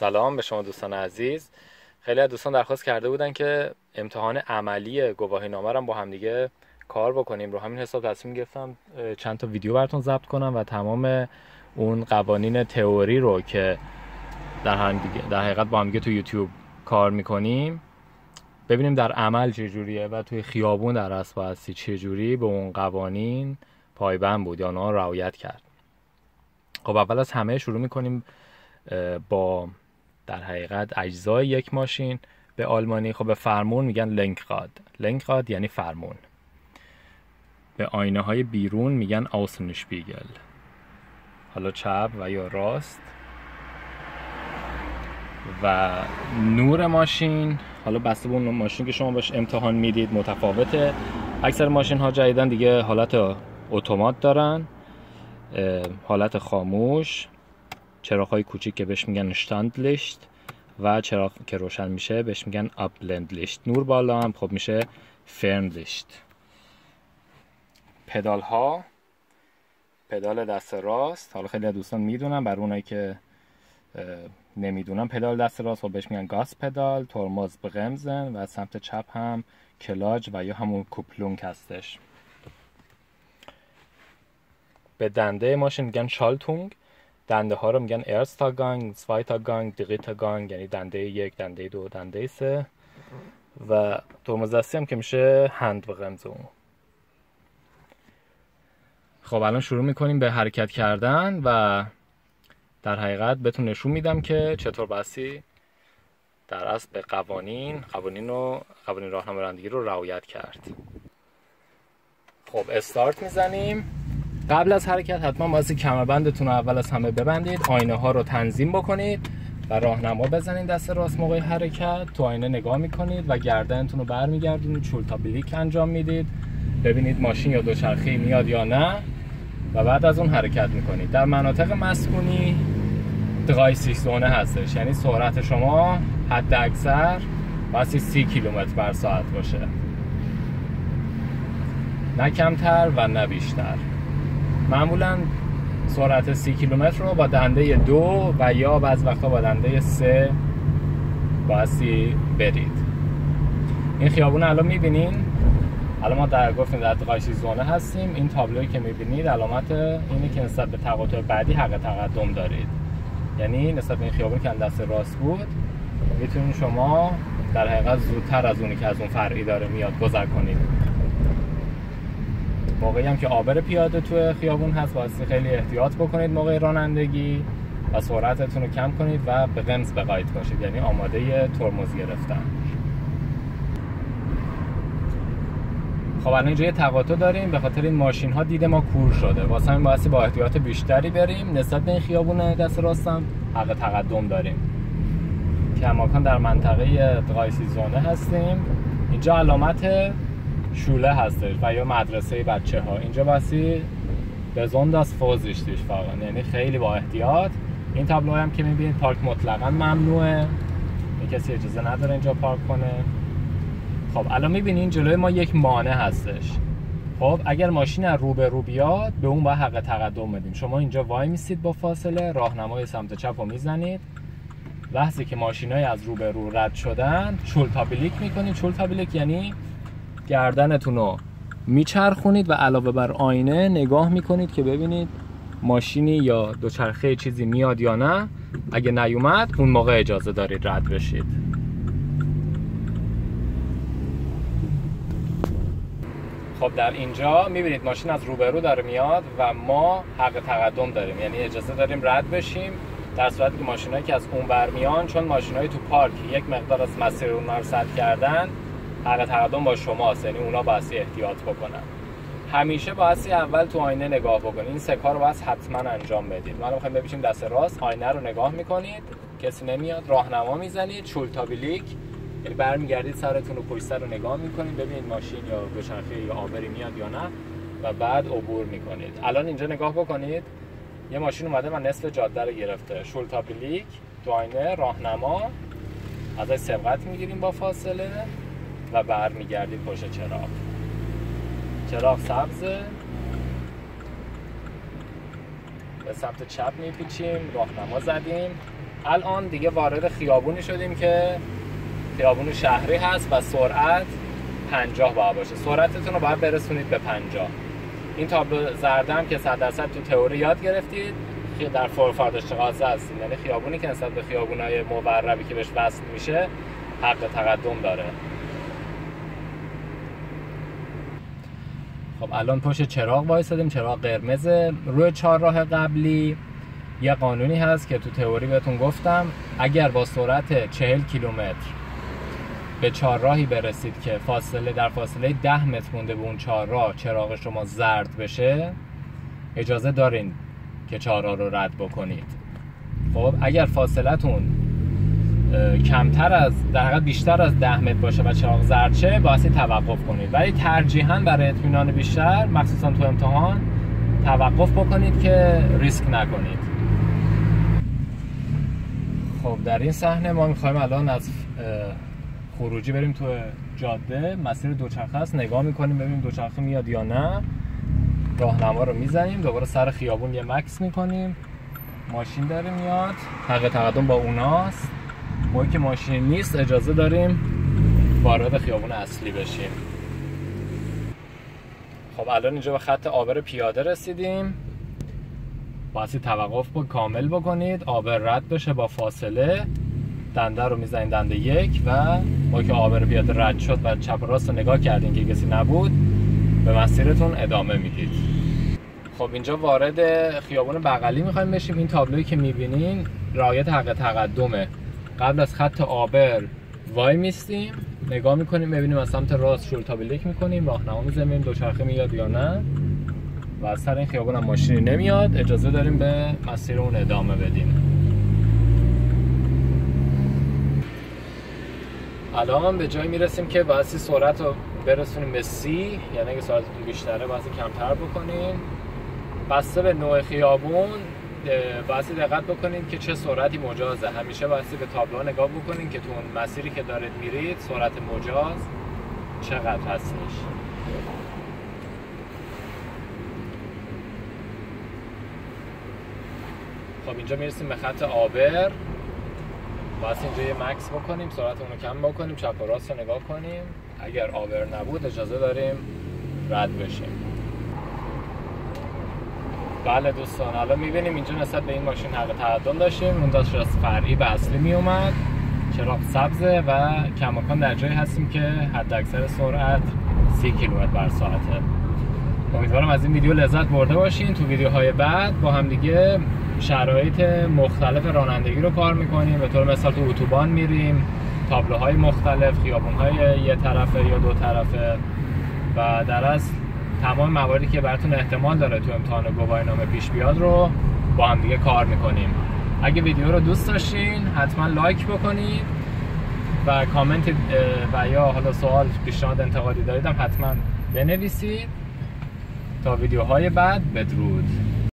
سلام به شما دوستان عزیز. خیلی از دوستان درخواست کرده بودن که امتحان عملی گواهی نامه رو با همدیگه کار بکنیم. رو همین حساب تصمیم گرفتم چند تا ویدیو براتون ضبط کنم و تمام اون قوانین تئوری رو که در, در حقیقت با همدیگه تو یوتیوب کار می‌کنیم. ببینیم در عمل چه جوریه و توی خیابون در اصل هستی چه جوری به اون قوانین پایبند بود یا اونا رعایت کرد. خب اول از همه شروع می‌کنیم با در حقیقت اجزای یک ماشین به آلمانی خب به فرمون میگن لنکراد لنکراد یعنی فرمون. به آینه های بیرون میگن آوسنشپیگل حالا چپ و یا راست. و نور ماشین حالا بسته به اون ماشین که شما باش امتحان می‌دید متفاوته. اکثر ماشین ها جدیدن دیگه حالت اتومات دارن. حالت خاموش. چراغ های کوچیک که بهش میگن لیشت و چراغ که روشن میشه بهش میگن لیشت نور بالا هم خب میشه لیشت پدال ها پدال دست راست. حالا خیلی دوستان می‌دونن بر اونایی که نمی‌دونن پدال دست راست خب بهش میگن گاز پدال ترمز بغمزن و سمت چپ هم کلاج و یا همون کوپلونگ هستش. به دنده ماشین میگن شالتونگ. دنده ها رو میگن ارستاگانگ سوایتاگانگ دیریتاگانگ یعنی دنده یک دنده دو دنده سه. و ترمز دستی هم که میشه هند و خب الان شروع می‌کنیم به حرکت کردن و در حقیقت بهتون نشون میدم که چطور بسی در اصل به قوانین قوانین رو قوانین راهنمای رانندگی رو رعایت کرد. خب استارت می‌زنیم. قبل از حرکت حتما واسه کمربندتون رو اول از همه ببندید آینه ها رو تنظیم بکنید و راهنما بزنید دست راست موقع حرکت. تو آینه نگاه می‌کنید و گردنتون رو برمیگردونید چولتا بلیک انجام می‌دید. ببینید ماشین یا دوچرخه میاد یا نه و بعد از اون حرکت می‌کنید. در مناطق مسکونی دغای زونه هستش یعنی سرعت شما حد اکثر باسی سی کیلومتر بر ساعت باشه. نه کمتر و نه بیشتر. معمولا سرعت سی کیلومتر رو با دنده دو و یا بعض وقتا با دنده سه باسی برید. این خیابون الان می‌بینین؟ الان ما در گفتیم در قایسی زونه هستیم. این تابلوی که می‌بینید علامت اینه که نسبت به تقاطع بعدی حق تقدم دارید. یعنی نسبت به این خیابون که دست راست بود می‌تونید شما در حقیقت زودتر از اونی که از اون فرعی داره میاد گذر کنید. موقعی هم که آبر پیاده تو خیابون هست واسه خیلی احتیاط بکنید موقع رانندگی و سرعتتون رو کم کنید و به قمز بقایت باشید. یعنی آماده ترمز گرفتن. خب الان اینجا یه تقاطع داریم. به خاطر این ماشین ها دید ما کور شده. واسه همین باعث با احتیاط بیشتری بریم. نسبت به این خیابون دست راستم حق تقدم داریم. کماکان در منطقه قایسی زونه هستیم. اینجا علامت شوله هستش و یا مدرسه بچه ها اینجا بسی به زند از فوزیشتیش فقط. یعنی خیلی با احتیاط. این تابلو هم که می‌بینید پارک مطلقا ممنوعه. کسی اجازه نداره اینجا پارک کنه. خب الان می‌بینین جلوی ما یک مانع هستش. خب اگر ماشین از رو به رو بیاد به اون با حق تقدم بدیم شما اینجا وای میسید با فاصله. راهنمای سمت چپ رو می‌زنید. لحظه که ماشین های از رو به رو رد شدن چول تابلیک می‌کنید. چول تابلیک یعنی گردنتون رو میچرخونید و علاوه بر آینه نگاه می‌کنید که ببینید ماشینی یا دوچرخه چیزی میاد یا نه. اگه نیومد اون موقع اجازه دارید رد بشید. خب در اینجا می‌بینید ماشین از روبرو داره میاد و ما حق تقدم داریم. یعنی اجازه داریم رد بشیم در صورتی که ماشینایی که از اون میان چون ماشینایی تو پارک یک مقدار از مسیر اونها رو سد کردن حق تقدم با شماست یعنی اونا باید احتیاط بکنن. همیشه باید اول تو آینه نگاه بکنید. این سه کار رو باید حتما انجام بدید. ما می‌خوایم ببینیم دست راست آینه رو نگاه می‌کنید. کسی نمیاد راهنما می‌زنید شولتابیلیک یعنی برمیگردید سرتون رو پشت سر رو نگاه می‌کنید. ببینید ماشین یا دوچرخه یا آبری میاد یا نه. و بعد عبور می‌کنید. الان اینجا نگاه بکنید. یه ماشین اومده و نصف جاده رو گرفته. شولتابیلیک تو آینه راهنما. ازش سبقت می‌گیریم با فاصله. و برمیگردید پشت چراغ. چراغ سبزه. به سمت چپ میپیچیم راهنما زدیم. الان دیگه وارد خیابونی شدیم که خیابون شهری هست و سرعت 50 باید باشه. سرعتتون رو باید برسونید به 50 این تابلو زردم که 100 درصد تو تئوری یاد گرفتید در فورفارد اشتغازه هستیم. یعنی خیابونی که نسبت به خیابونای موربی که بهش وصل میشه حق تقدم داره. خب الان پشت چراغ وایسادیم چراغ قرمز روی چهارراه قبلی. یه قانونی هست که تو تئوری بهتون گفتم اگر با سرعت 40 کیلومتر به چهارراهی برسید که فاصله در فاصله 10 متر مونده به اون چهارراه چراغ شما زرد بشه اجازه دارین که چهارراه رو رد بکنید. خب اگر فاصلتون کمتر از در حقیقت بیشتر از 10 متر باشه و چراغ زرد شه باعث توقف کنید. ولی ترجیحاً برای اطمینان بیشتر مخصوصا تو امتحان توقف بکنید که ریسک نکنید. خب در این صحنه ما می‌خوایم الان از خروجی بریم تو جاده. مسیر دوچرخه است. نگاه می‌کنیم ببینیم دوچرخه میاد یا نه. راهنما رو می‌زنیم. دوباره سر خیابون یه مکس می‌کنیم. ماشین داره میاد. حق تقدم با اوناست. ما که ماشین نیست اجازه داریم وارد خیابون اصلی بشیم. خب الان اینجا به خط آبر پیاده رسیدیم. باسی توقف با کامل بکنید. آبر رد بشه با فاصله. دنده رو می‌زنید دنده یک و ما که آبر پیاده رد شد و چپ راست رو نگاه کردین که کسی نبود به مسیرتون ادامه می‌دید. خب اینجا وارد خیابون بغلی می‌خوایم بشیم. این تابلویی که می‌بینین رعایت حق تقدمه. قبل از خط آبر وای میستیم نگاه می‌کنیم ببینیم از سمت راست شروع تابلیک می‌کنیم راهنما می‌زنیم دوچرخه میاد یا نه؟ و از سر این خیابون هم ماشینی نمیاد اجازه داریم به مسیر اون ادامه بدیم. الان به جایی می‌رسیم که باعثی سرعت رو برسونیم به سی یعنی اگه سرعتتون بیشتره باعثی کمتر بکنیم. بسته به نوع خیابون باعثی دقت بکنید که چه سرعتی مجازه. همیشه باعثی به تابلو نگاه بکنید که تو اون مسیری که دارید میرید سرعت مجاز چقدر هستش. خب اینجا می‌رسیم به خط آبر. باید اینجا یه مکس بکنیم سرعت رو کم بکنیم چپ و راست رو نگاه کنیم. اگر آبر نبود اجازه داریم رد بشیم. بله دوستان الان می‌بینیم اینجا نسبت به این ماشین حق تقدم داشتیم اون داشت از فرعی به اصلی میومد چراغ سبزه و کماکان در جایی هستیم که حد اکثر سرعت 30 کیلومتر بر ساعته. امیدوارم از این ویدیو لذت برده باشین. تو ویدیوهای بعد با هم دیگه شرایط مختلف رانندگی رو کار می‌کنیم. به طور مثال تو اتوبان میریم تابلوهای مختلف خیابونهای یه طرفه یا دو طرفه و در از تمام مواردی که براتون احتمال داره تو امتحان گواهی نامه پیش بیاد رو با هم دیگه کار می‌کنیم. اگه ویدیو رو دوست داشتین حتما لایک بکنید و کامنت و یا حالا سوال پیشنهاد انتقادی داریدم حتما بنویسید. تا ویدیوهای بعد بدرود.